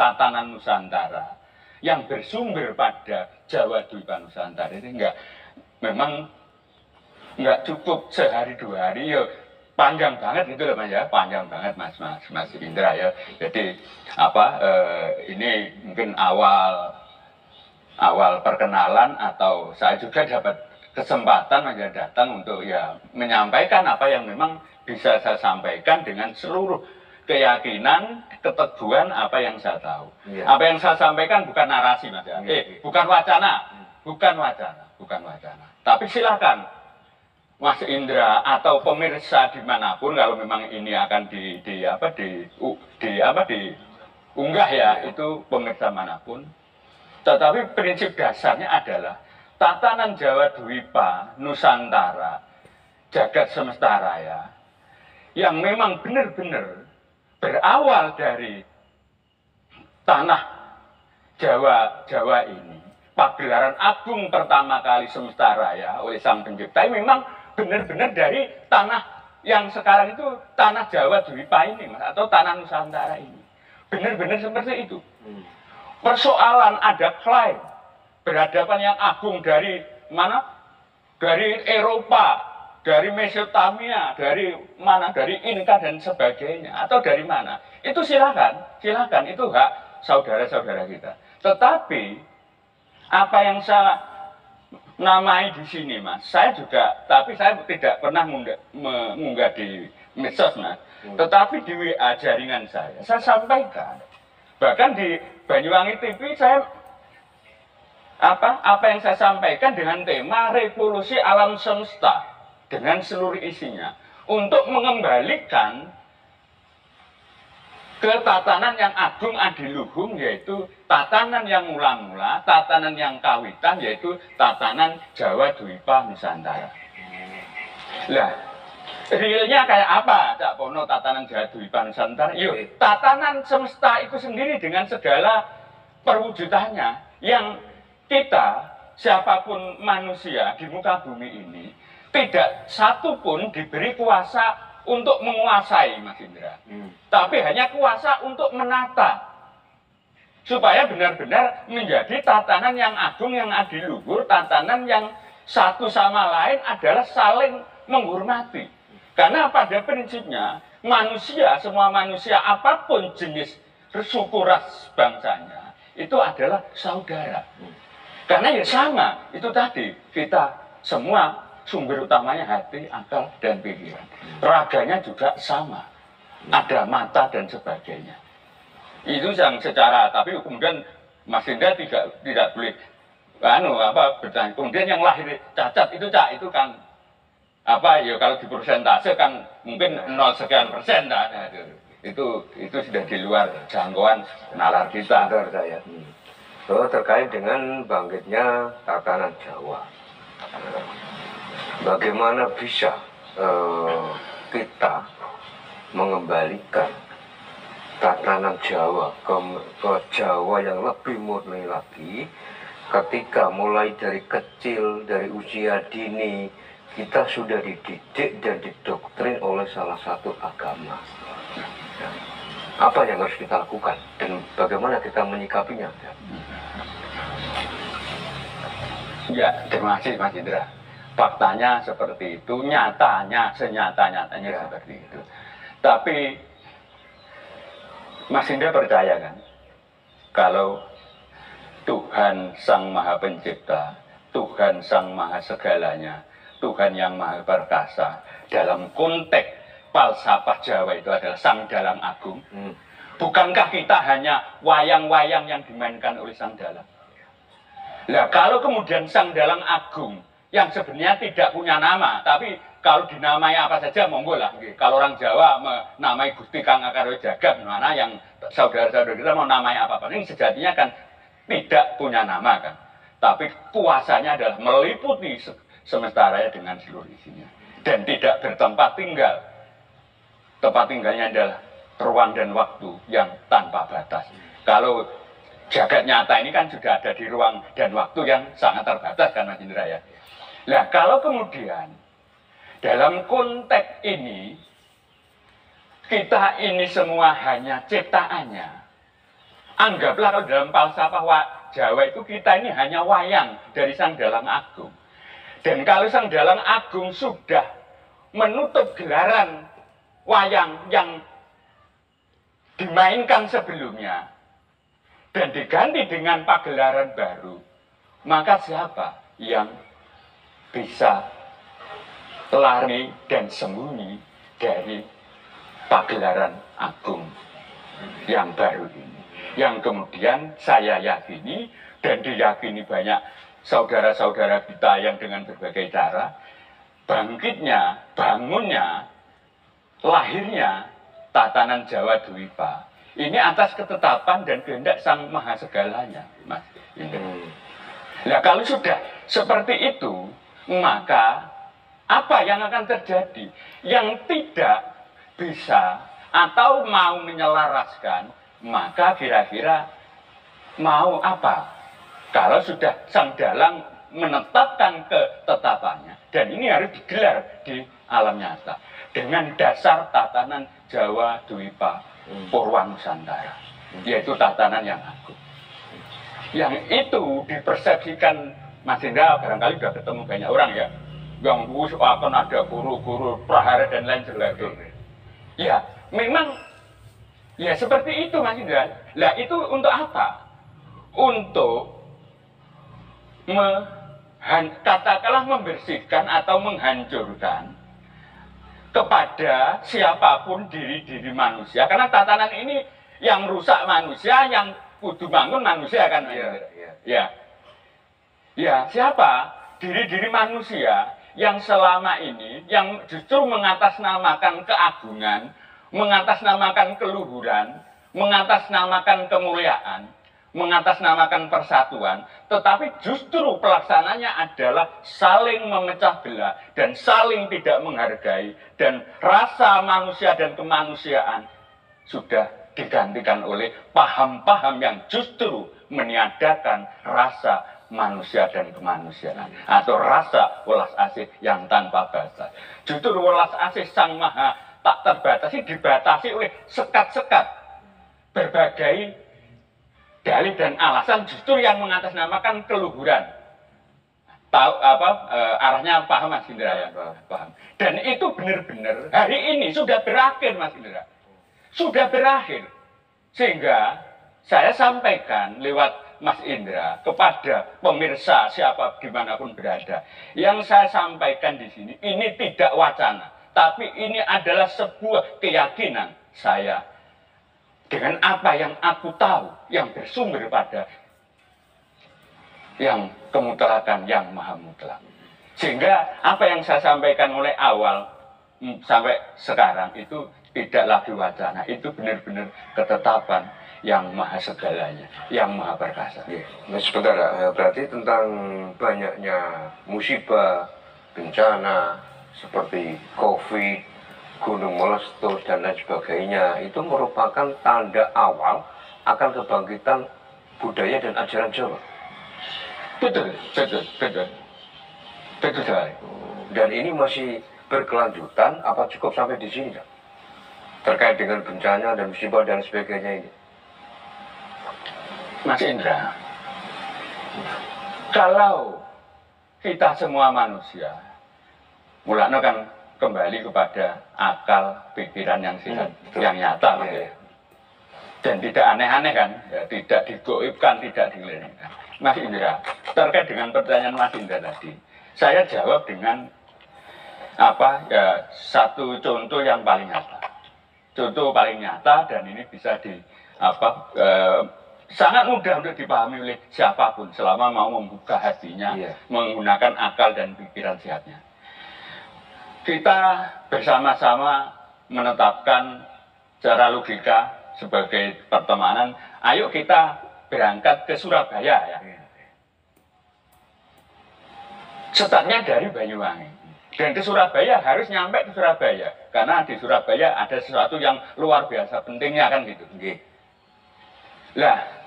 tatanan Nusantara yang bersumber pada Jawa Dwipa Nusantara. Ini enggak memang enggak cukup sehari dua hari ya panjang banget gitu loh ya. Panjang banget mas mas mas Indra ya. Jadi apa eh, ini mungkin awal awal perkenalan atau saya juga dapat kesempatan aja datang untuk ya menyampaikan apa yang memang bisa saya sampaikan dengan seluruh keyakinan, keteguhan apa yang saya tahu. Iya. Apa yang saya sampaikan bukan narasi mas ya, Iya, eh, iya. bukan wacana, bukan wacana, bukan wacana. Tapi silakan Mas Indra atau pemirsa di mana pun kalau memang ini akan di, di apa di, di apa di unggah ya itu pemirsa mana pun. Tetapi prinsip dasarnya adalah tatanan Jawa Dwipa Nusantara jagat semesta raya yang memang benar-benar berawal dari tanah Jawa Jawa ini pagelaran agung pertama kali semesta raya oleh sang pencipta ini memang benar-benar dari tanah yang sekarang itu tanah Jawa Dwipa ini mas atau tanah Nusantara ini benar-benar seperti itu Hmm. persoalan ada klaim berhadapan yang agung dari mana? Dari Eropa, dari Mesopotamia, dari mana? Dari Inka dan sebagainya, atau dari mana? Itu silakan, silakan itu hak saudara-saudara kita. Tetapi apa yang saya namai di sini, mas, saya juga, tapi saya tidak pernah mengunggah, di medsos, mas. Hmm. Tetapi di WA jaringan saya, saya sampaikan bahkan di Banyuwangi TV saya apa apa yang saya sampaikan dengan tema revolusi alam semesta dengan seluruh isinya untuk mengembalikan ke tatanan yang agung adiluhung yaitu tatanan yang mula-mula, tatanan yang kawitan yaitu tatanan Jawa Dwipa Nusantara. Lah, realnya kayak apa Cak Pono tatanan Jawa Dwipa Nusantara? Yuk, tatanan semesta itu sendiri dengan segala perwujudannya yang kita siapa pun manusia di muka bumi ini tidak satu pun diberi kuasa untuk menguasai Mas Indra. Hmm. tapi hanya kuasa untuk menata. Supaya benar-benar menjadi tatanan yang agung yang adiluhur tatanan yang satu sama lain adalah saling menghormati. Karena pada prinsipnya manusia semua manusia apa pun jenis suku ras bangsanya itu adalah saudara. Karena ya sama itu tadi kita semua sumber utamanya hati akal dan pikiran raganya juga sama ada mata dan sebagainya. Itu yang secara tapi kemudian Mas Indra tidak tidak boleh anu apa bertanya. Kemudian yang lahir cacat itu cak itu kan apa ya kalau di persentase kan mungkin nol sekian persen. Nah, itu, itu sudah di luar jangkauan nalar kita. Saya. So, terkait dengan bangkitnya tatanan Jawa. Bagaimana bisa eh, kita mengembalikan tatanan Jawa ke, ke Jawa yang lebih murni lagi ketika mulai dari kecil dari usia dini kita sudah dididik dan didoktrin oleh salah satu agama apa yang harus kita lakukan dan bagaimana kita menyikapinya Ya, terima kasih Mas Indra. Faktanya seperti itu, nyatanya senyata-nyatanya Ya. seperti itu. Tapi Mas Indra percaya kan kalau Tuhan Sang Maha Pencipta, Tuhan Sang Maha Segalanya, Tuhan yang Maha Perkasa dalam konteks falsafah Jawa itu adalah Sang Dalang Agung. Hmm. Bukankah kita hanya wayang-wayang yang dimainkan oleh Sang Dalang? Lah kalau kemudian Sang Dalang Agung yang sebenarnya tidak punya nama, tapi kalau dinamai apa saja monggo lah. nggih. Kalau orang Jawa menamai Gusti Kang Akaryo Jagat, mana yang saudara-saudara kita mau namai apa-apa, ini sejatinya kan tidak punya nama kan. Tapi kuasanya adalah meliputi se- semesta raya dengan seluruh isinya. Dan tidak bertempat tinggal. Tempat tinggalnya adalah ruang dan waktu yang tanpa batas. Kalau jagat nyata ini kan sudah ada di ruang dan waktu yang sangat terbatas kan Mas Indra ya. Nah kalau kemudian dalam konteks ini kita ini semua hanya ciptaannya. anggaplah kalau dalam falsafah wa- Jawa itu kita ini hanya wayang dari Sang Dalang Agung. Dan kalau Sang Dalang Agung sudah menutup gelaran wayang yang dimainkan sebelumnya dan diganti dengan pagelaran baru, maka siapa yang bisa lari dan sembunyi dari pagelaran agung yang baru ini? Yang kemudian saya yakini dan diyakini banyak saudara-saudara kita yang dengan berbagai cara bangkitnya, bangunnya, lahirnya tatanan Jawa Dwipa ini atas ketetapan dan kehendak Sang Maha Segalanya, Mas. Hmm. Nah kalau sudah seperti itu, maka apa yang akan terjadi? Yang tidak bisa atau mau menyelaraskan, maka kira-kira mau apa? Kalau sudah sang dalang menetapkan ketetapannya, dan ini harus digelar di alam nyata dengan dasar tatanan Jawa Dwipa Hmm. Purwa Nusantara, yaitu tatanan yang agung yang itu dipersepsikan Mas Indra barangkali sudah ketemu banyak orang ya yang wus akan ada guru-guru prahara dan lain sebagainya ya memang ya seperti itu Mas Indra lah itu untuk apa untuk me- katakanlah membersihkan atau menghancurkan kepada siapa pun diri-diri manusia karena tatanan ini yang rusak manusia yang kudu bangun manusia kan Iya, Indra? iya. Ya. Ya, siapa? Diri-diri manusia yang selama ini yang justru mengatasnamakan keagungan, mengatasnamakan keluhuran, mengatasnamakan kemuliaan, mengatasnamakan persatuan, tetapi justru pelaksananya adalah saling memecah belah dan saling tidak menghargai dan rasa manusia dan kemanusiaan sudah digantikan oleh paham-paham yang justru meniadakan rasa manusia dan kemanusiaan atau rasa welas asih yang tanpa batas. Justru welas asih Sang Maha tak terbatasi dibatasi oleh sekat-sekat berbagai dalih dan alasan justru yang mengatasnamakan keluhuran. Tahu apa eh, arahnya paham Mas Indra ya? Paham. Dan itu benar-benar hari ini sudah berakhir Mas Indra sudah berakhir. Sehingga saya sampaikan lewat Mas Indra kepada pemirsa siapa di mana pun berada. Yang saya sampaikan di sini ini tidak wacana, tapi ini adalah sebuah keyakinan saya dengan apa yang aku tahu yang bersumber pada yang kemutlakan yang maha mutlak. Sehingga apa yang saya sampaikan mulai awal mm, sampai sekarang itu tidak lagi wacana, itu benar-benar ketetapan yang maha segalanya, yang maha perkasa. Iya. Nah, sebentar, eh, berarti tentang banyaknya musibah, bencana seperti COVID, gunung meletus dan lain sebagainya itu merupakan tanda awal akan kebangkitan budaya dan ajaran Jawa. Betul, betul, betul. Betul sekali. Dan ini masih berkelanjutan apa cukup sampai di sini, Kak? Terkait dengan bencana dan musibah dan sebagainya ini. Mas Indra, kalau kita semua manusia, mulanya kan kembali kepada akal pikiran yang sehat, Hmm, yang nyata, ya. dan tidak aneh-aneh kan, ya, tidak digoibkan, tidak digelengkan. Mas Indra, terkait dengan pertanyaan Mas Indra tadi, saya jawab dengan apa ya satu contoh yang paling nyata. Contoh paling nyata dan ini bisa di apa eh, sangat mudah untuk dipahami oleh siapa pun selama mau membuka hatinya, Iya. menggunakan akal dan pikiran sehatnya. Kita bersama-sama menetapkan secara logika sebagai pertemanan, ayo kita berangkat ke Surabaya ya. Startnya dari Banyuwangi. Dan ke Surabaya harus nyampe ke Surabaya. Karena di Surabaya ada sesuatu yang luar biasa pentingnya kan gitu. Lah,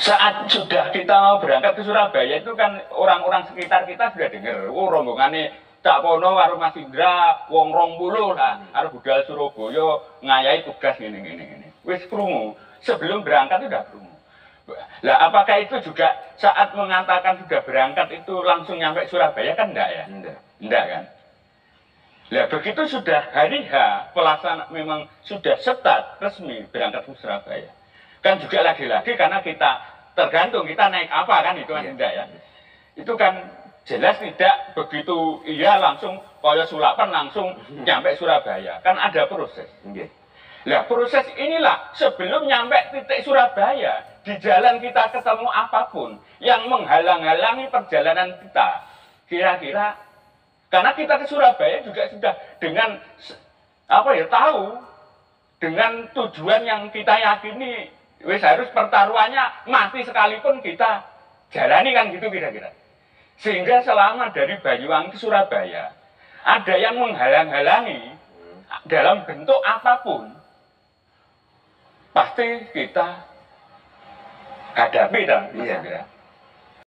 saat sudah kita mau berangkat ke Surabaya itu kan orang-orang sekitar kita sudah dengar, oh rombongannya Cak Pono karo Mas Indra wong rong puluh lah, arep budal Surabaya ngayai tugas ngene ngene ngene. Wis krungu. sebelum berangkat sudah krungu. Lah apakah itu juga saat mengatakan sudah berangkat itu langsung nyampe Surabaya kan enggak ya? Enggak. Enggak kan? Lah begitu sudah hari H pelaksana memang sudah setat resmi berangkat ke Surabaya. Kan juga lagi-lagi karena kita tergantung kita naik apa kan itu kan Iya. enggak ya. Itu kan jelas tidak begitu iya langsung kaya sulapan langsung nyampe Surabaya. Kan ada proses. Nggih. Lah proses inilah sebelum nyampe titik Surabaya di jalan kita ketemu apa pun yang menghalang-halangi perjalanan kita. Kira-kira karena kita ke Surabaya juga sudah dengan apa ya tahu dengan tujuan yang kita yakini wis harus pertaruhannya mati sekalipun kita jalani kan gitu kira-kira. Sehingga selama dari Banyuwangi ke Surabaya ada yang menghalang-halangi dalam bentuk apa pun pasti kita hadapi dan Iya. kira